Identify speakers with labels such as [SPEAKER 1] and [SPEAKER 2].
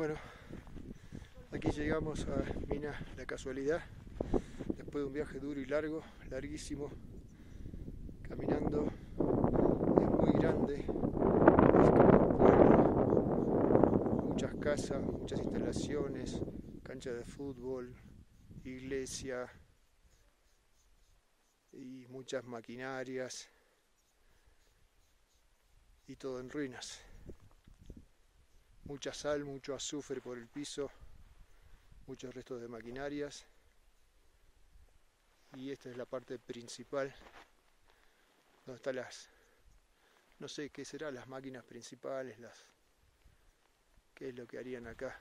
[SPEAKER 1] Bueno, aquí llegamos a Mina La Casualidad, después de un viaje duro y largo, larguísimo, caminando, es muy grande, es como un pueblo, muchas casas, muchas instalaciones, cancha de fútbol, iglesia y muchas maquinarias y todo en ruinas mucha sal, mucho azufre por el piso, muchos restos de maquinarias. Y esta es la parte principal, donde están las, no sé qué será, las máquinas principales, las, qué es lo que harían acá.